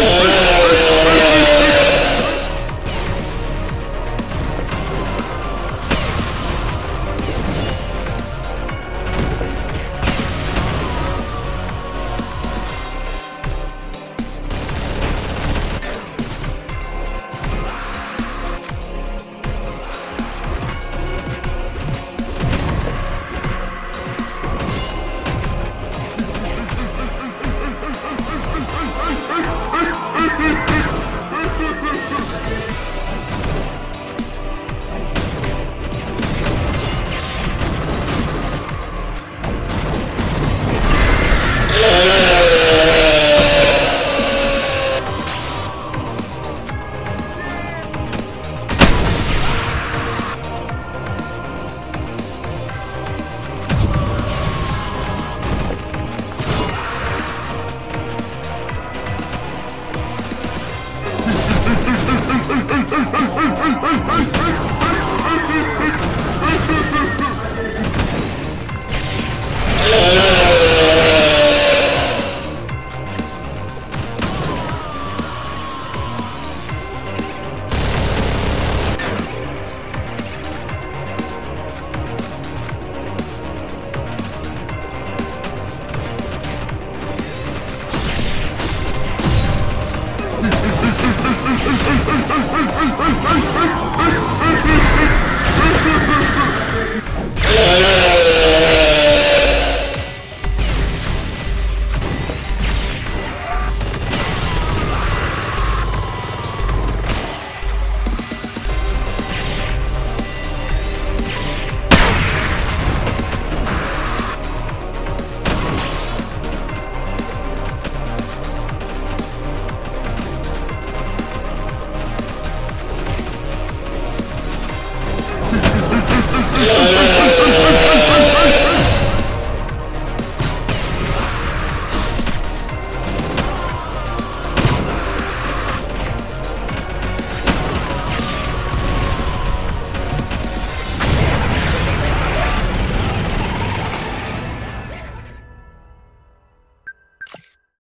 Hey.